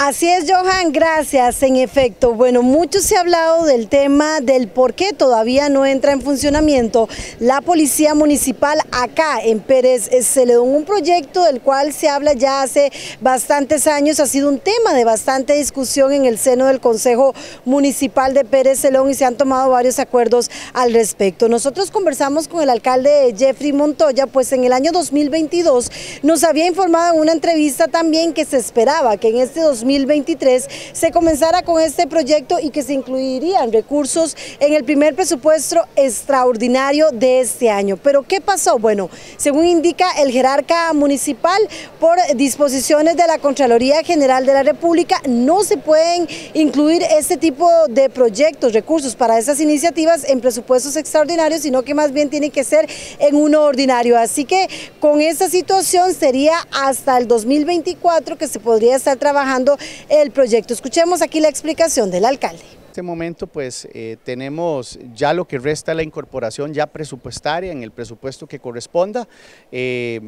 Así es, Johan, gracias. En efecto, bueno, mucho se ha hablado del tema del por qué todavía no entra en funcionamiento la policía municipal acá en Pérez Celedón. Un proyecto del cual se habla ya hace bastantes años, ha sido un tema de bastante discusión en el seno del Consejo Municipal de Pérez Celedón y se han tomado varios acuerdos al respecto. Nosotros conversamos con el alcalde Jeffrey Montoya, pues en el año 2022 nos había informado en una entrevista también que se esperaba que en este 2022 2023 se comenzara con este proyecto y que se incluirían recursos en el primer presupuesto extraordinario de este año. Pero ¿qué pasó? Bueno, según indica el jerarca municipal, por disposiciones de la Contraloría General de la República, no se pueden incluir este tipo de proyectos, recursos para esas iniciativas en presupuestos extraordinarios, sino que más bien tiene que ser en uno ordinario. Así que con esta situación sería hasta el 2024 que se podría estar trabajando el proyecto. Escuchemos aquí la explicación del alcalde En este momento pues eh, tenemos ya lo que resta la incorporación ya presupuestaria en el presupuesto que corresponda. Eh,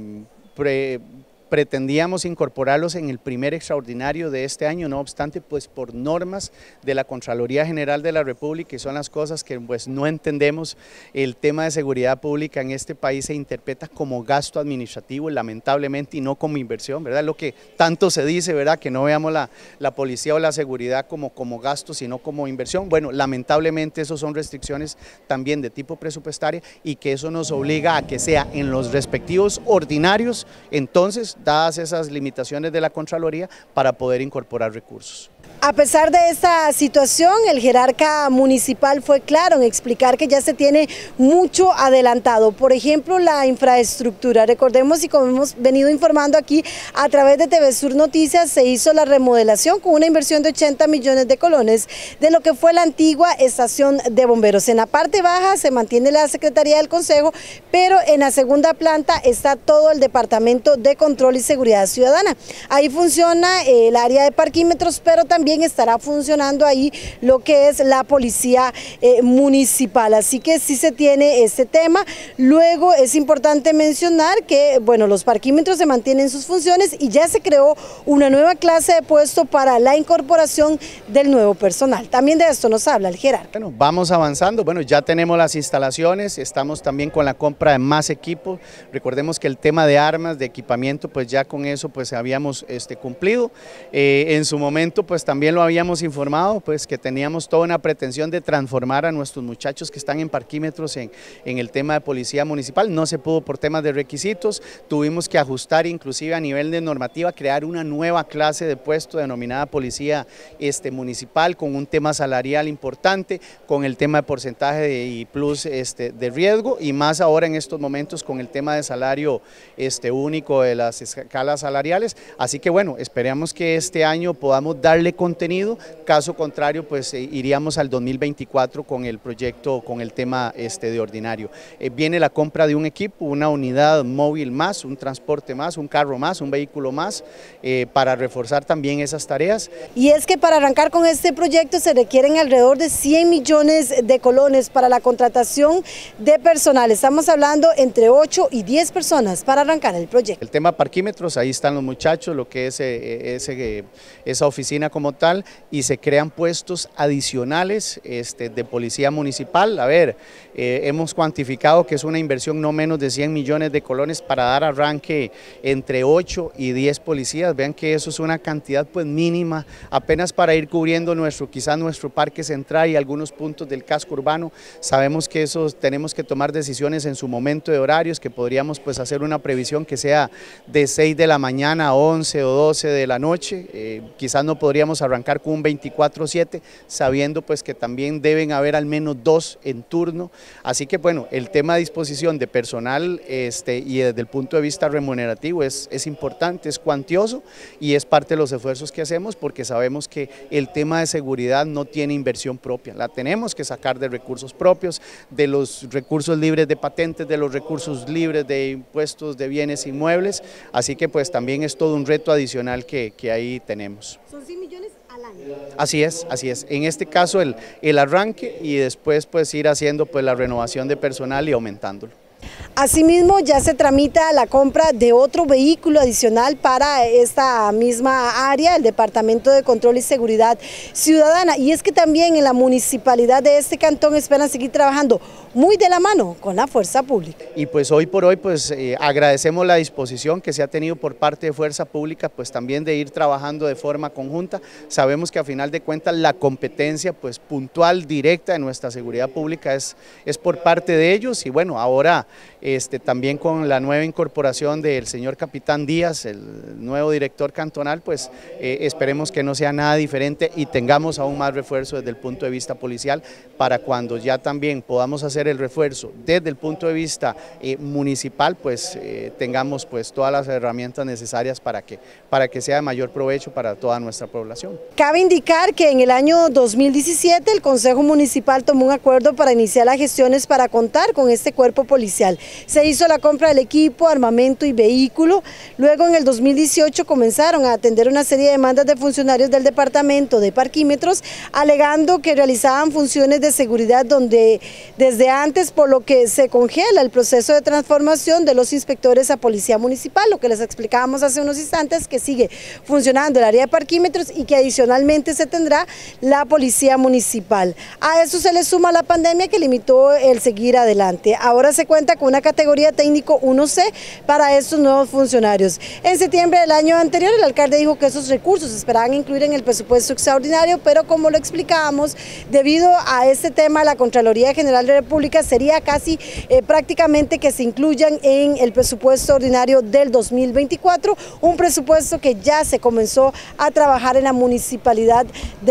pretendíamos incorporarlos en el primer extraordinario de este año, no obstante, pues por normas de la Contraloría General de la República, y son las cosas que pues no entendemos, el tema de seguridad pública en este país se interpreta como gasto administrativo, lamentablemente, y no como inversión, ¿verdad? Lo que tanto se dice, ¿verdad? Que no veamos la, la policía o la seguridad como, como gasto, sino como inversión. Bueno, lamentablemente eso son restricciones también de tipo presupuestaria y que eso nos obliga a que sea en los respectivos ordinarios, entonces dadas esas limitaciones de la Contraloría, para poder incorporar recursos. A pesar de esta situación, el jerarca municipal fue claro en explicar que ya se tiene mucho adelantado. Por ejemplo, la infraestructura. Recordemos y como hemos venido informando aquí a través de TV Sur Noticias, se hizo la remodelación con una inversión de 80 millones de colones de lo que fue la antigua estación de bomberos. En la parte baja se mantiene la Secretaría del Consejo, pero en la segunda planta está todo el Departamento de Control y Seguridad Ciudadana. Ahí funciona el área de parquímetros, pero también estará funcionando ahí lo que es la policía eh, municipal. Así que sí se tiene este tema. Luego es importante mencionar que, bueno, los parquímetros se mantienen sus funciones y ya se creó una nueva clase de puesto para la incorporación del nuevo personal. También de esto nos habla el jerarca. Bueno, vamos avanzando. Bueno, ya tenemos las instalaciones, estamos también con la compra de más equipos. Recordemos que el tema de armas, de equipamiento, pues ya con eso pues habíamos este, cumplido. Eh, en su momento pues también también lo habíamos informado, pues que teníamos toda una pretensión de transformar a nuestros muchachos que están en parquímetros en, en el tema de policía municipal. No se pudo por temas de requisitos, tuvimos que ajustar inclusive a nivel de normativa, crear una nueva clase de puesto denominada policía este, municipal con un tema salarial importante, con el tema de porcentaje y plus este, de riesgo y más ahora en estos momentos con el tema de salario este, único de las escalas salariales. Así que bueno, esperamos que este año podamos darle con contenido, caso contrario pues eh, iríamos al 2024 con el proyecto, con el tema este, de ordinario. Eh, viene la compra de un equipo, una unidad móvil más, un transporte más, un carro más, un vehículo más, eh, para reforzar también esas tareas. Y es que para arrancar con este proyecto se requieren alrededor de 100 millones de colones para la contratación de personal. Estamos hablando entre 8 y 10 personas para arrancar el proyecto. El tema parquímetros, ahí están los muchachos, lo que es esa oficina como y se crean puestos adicionales este, de policía municipal. A ver, eh, hemos cuantificado que es una inversión no menos de 100 millones de colones para dar arranque entre 8 y 10 policías. Vean que eso es una cantidad pues mínima, apenas para ir cubriendo nuestro, quizás nuestro parque central y algunos puntos del casco urbano. Sabemos que eso tenemos que tomar decisiones en su momento de horarios, que podríamos pues hacer una previsión que sea de 6 de la mañana a 11 o 12 de la noche. Eh, quizás no podríamos arrancar con un 24-7, sabiendo pues que también deben haber al menos dos en turno. Así que bueno, el tema de disposición de personal este, y desde el punto de vista remunerativo es, es importante, es cuantioso y es parte de los esfuerzos que hacemos porque sabemos que el tema de seguridad no tiene inversión propia, la tenemos que sacar de recursos propios, de los recursos libres de patentes, de los recursos libres de impuestos de bienes inmuebles, así que pues también es todo un reto adicional que, que ahí tenemos. Son 100 millones Así es, así es. En este caso el, el arranque y después pues ir haciendo pues la renovación de personal y aumentándolo. Asimismo, ya se tramita la compra de otro vehículo adicional para esta misma área, el Departamento de Control y Seguridad Ciudadana. Y es que también en la municipalidad de este cantón esperan seguir trabajando muy de la mano con la fuerza pública. Y pues hoy por hoy pues eh, agradecemos la disposición que se ha tenido por parte de Fuerza Pública pues también de ir trabajando de forma conjunta. Sabemos que a final de cuentas la competencia pues puntual, directa de nuestra seguridad pública es, es por parte de ellos y bueno, ahora este, también con la nueva incorporación del señor Capitán Díaz, el nuevo director cantonal, pues eh, esperemos que no sea nada diferente y tengamos aún más refuerzo desde el punto de vista policial para cuando ya también podamos hacer el refuerzo desde el punto de vista eh, municipal, pues eh, tengamos pues todas las herramientas necesarias para que, para que sea de mayor provecho para toda nuestra población. Cabe indicar que en el año 2017 el Consejo Municipal tomó un acuerdo para iniciar las gestiones para contar con este cuerpo policial. Se hizo la compra del equipo, armamento y vehículo. Luego en el 2018 comenzaron a atender una serie de demandas de funcionarios del departamento de parquímetros, alegando que realizaban funciones de seguridad donde desde antes, por lo que se congela el proceso de transformación de los inspectores a policía municipal, lo que les explicábamos hace unos instantes, que sigue funcionando el área de parquímetros y que adicionalmente se tendrá la policía municipal. A eso se le suma la pandemia que limitó el seguir adelante. Ahora se cuenta con una categoría técnico 1C para estos nuevos funcionarios. En septiembre del año anterior el alcalde dijo que esos recursos se esperaban incluir en el presupuesto extraordinario, pero como lo explicábamos, debido a este tema la Contraloría General de República sería casi eh, prácticamente que se incluyan en el presupuesto ordinario del 2024, un presupuesto que ya se comenzó a trabajar en la municipalidad de